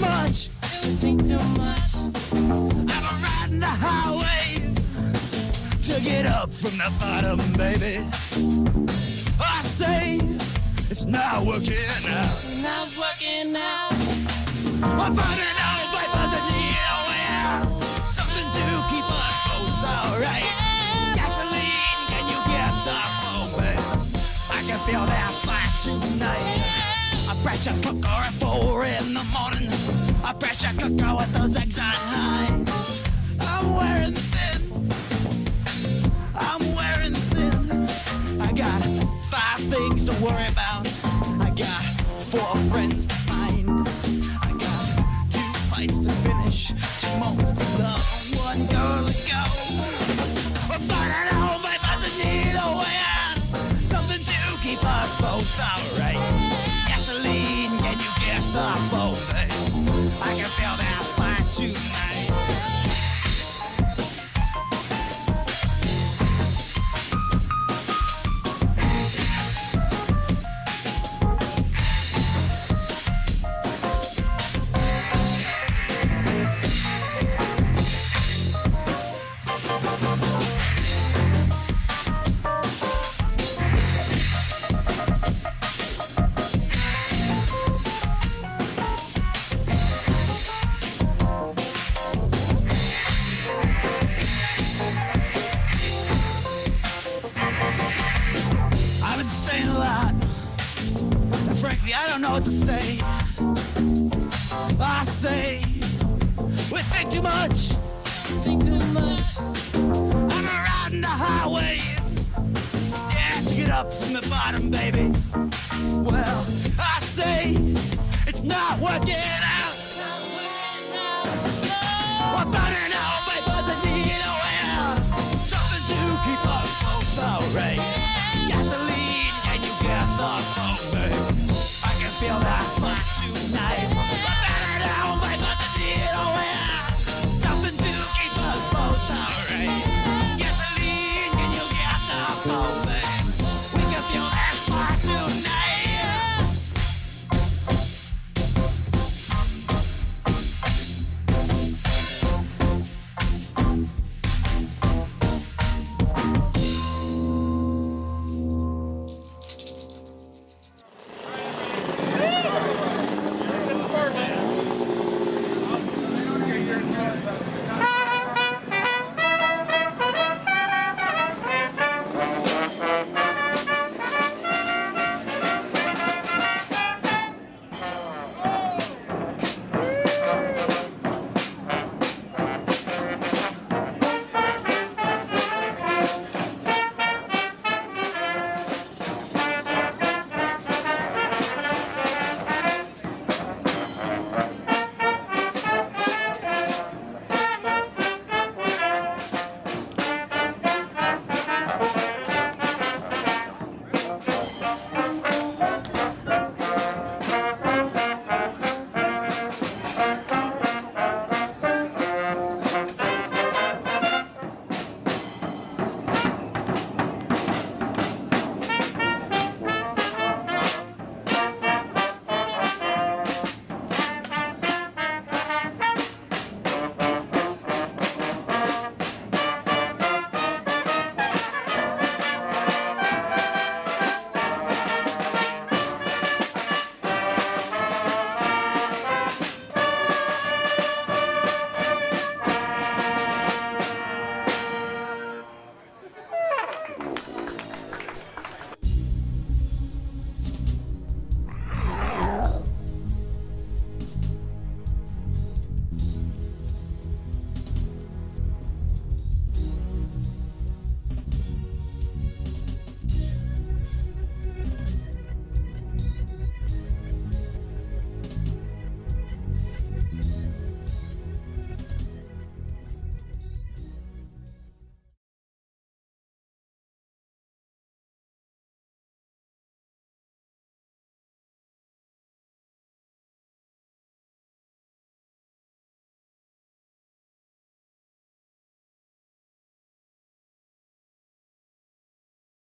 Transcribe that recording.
much. You think too much. I'm riding the highway to get up from the bottom, baby. I say it's not working out. Not working out. I'm burning out pressure cooker at four in the morning. A pressure cooker with those eggs on high. I'm wearing thin. I'm wearing thin. I got five things to worry about. I can feel that fire tonight. Been saying a lot. And frankly, I don't know what to say. I say, we think too much. Think too much. I'm riding the highway. Yeah, to get up from the bottom, baby. Say.